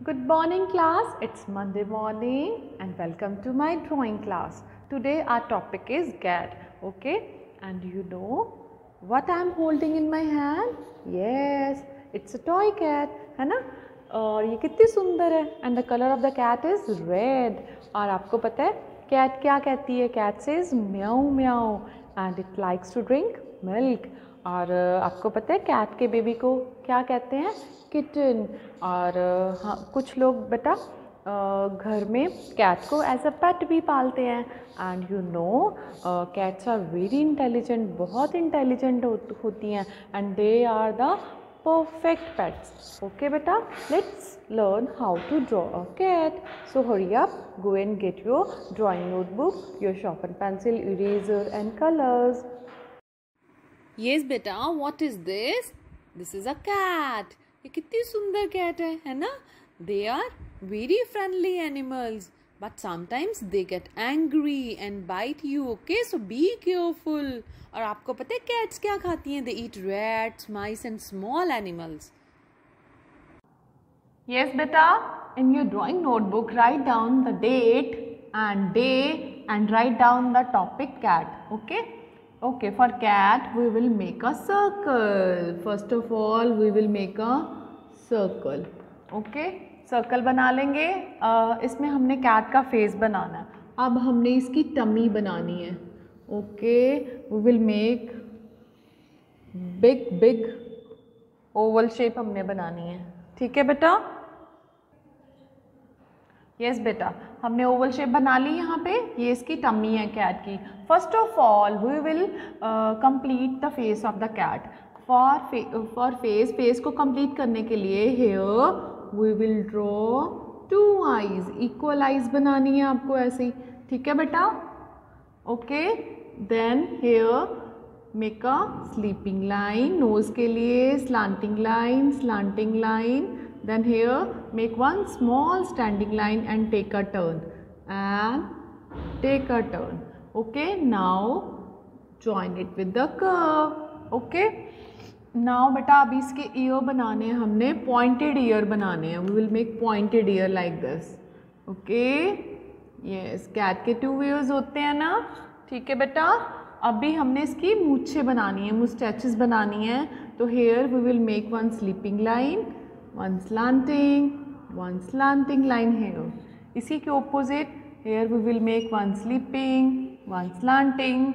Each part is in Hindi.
Good morning class, it's Monday morning and welcome to my drawing class. Today our topic is cat, okay? And you know what I am holding in my hand? Yes, it's a toy cat, है ना? और ये कितनी सुंदर है and the colour of the cat is red और आपको पता है कैट क्या कहती है cat say is meow meow and it likes to drink milk और आपको पता है कैट के बेबी को क्या कहते हैं? किटन। और हाँ कुछ लोग बेटा घर में कैट को एज अ पेट भी पालते हैं। And you know cats are very intelligent बहुत इंटेलिजेंट हो, होती हैं। And they are the perfect pets okay बेटा? Let's learn how to draw a cat so hurry up go and get your drawing notebook your sharpen pencil eraser and colours yes बेटा what is this this is a cat ये कितनी सुंदर कैट है है ना? They are very friendly animals but sometimes they get angry and bite you okay so be careful और आपको पता है कैट्स क्या खाती हैं? They eat rats mice and small animals yes beta in your drawing notebook, write down the date and day and write down the topic cat, okay? Okay for cat we will make a circle. First of all we will make a circle. Okay circle बना लेंगे। आ, इसमें हमने कैट का फेस बनाना है। अब हमने इसकी टमी बनानी है। Okay we will make big big oval shape हमने बनानी है। ठीक है बेटा? यस yes, बेटा। हमने ओवल शेप बना ली यहाँ पे। ये इसकी टम्मी है कैट की। First of all we will complete the face of the cat for for face face को कंप्लीट करने के लिए here we will draw two eyes equal eyes बनानी है आपको ऐसी ठीक है बेटा? Okay then here make a sleeping line nose के लिए slanting line slanting line then here make one small standing line and take a turn and take a turn okay now join it with the curve okay now beta अब इसके ear बनाने हैं हमने pointed ear बनाने हैं we will make pointed ear like this okay yes cat के two ears होते हैं ना ठीक है बेटा अभी हमने इसकी मूछे बनानी है मुस्टैचेस बनानी है तो here we will make one sleeping line one slanting one slanting line है इसी के opposite here we will make one sleeping one slanting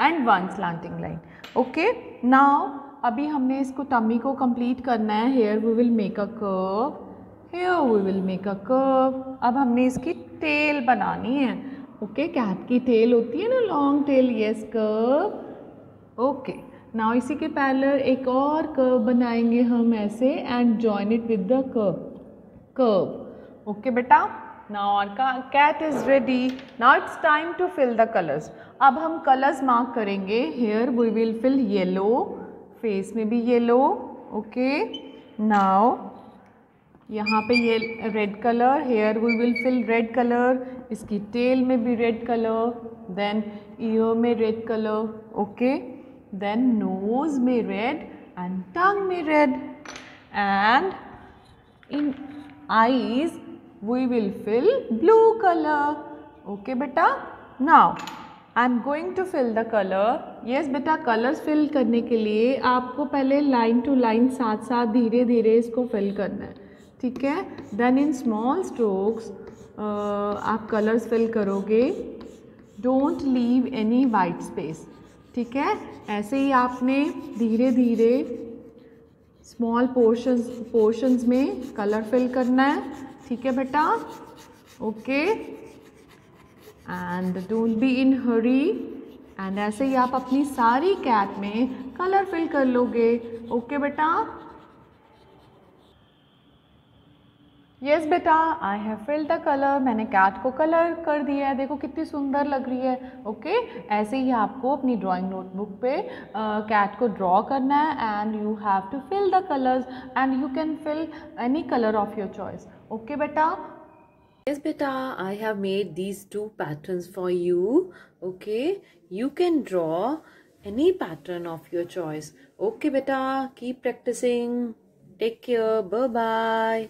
and one slanting line okay now अभी हमने इसको टमी को कंप्लीट करना है. Here we will make a curve here we will make a curve अब हमने इसकी टेल बनानी है. ओके okay, कैप की टेल होती है ना? Long tail yes curve okay. Now इसी के पैरलर एक और कर्व बनाएँगे हम ऐसे and join it with the curve curve okay बेटा? Now our cat is ready now it's time to fill the colours अब हम कलर्स मार्क करेंगे. Here we will fill yellow face में भी येलो ओके नाउ यहाँ पे ये red colour here we will fill red colour इसकी टेल में भी रेड कलर देन ईयर में red colour okay then nose may red and tongue may red and in eyes, we will fill blue color. Okay beta now I am going to fill the colour yes बेटा कलर्स फिल करने के लिए आपको पहले लाइन टू लाइन साथ साथ धीरे धीरे इसको फिल करना है। ठीक है? देन इन स्मॉल स्ट्रोक्स आप कलर्स फिल करोगे। Don't leave any white space ठीक है? ऐसे ही आपने धीरे धीरे स्मॉल पोर्शंस पोर्शंस में कलर फिल करना है। ठीक है बेटा? Okay and don't be in hurry and ऐसे ही आप अपनी सारी कैप में कलर फिल कर लोगे। ओके okay, बेटा? यस बेटा I have fill the colour मैंने कैट को कलर कर दिया है। देखो कितनी सुंदर लग रही है। Okay okay? ऐसे ही आपको अपनी ड्राइंग नोटबुक पे कैट uh, को ड्रॉ करना है and you have to fill the colours and you can fill any colour of your choice okay बेटा? यस बेटा I have made these two patterns for you okay you can draw any pattern of your choice okay बेटा keep practising take care bye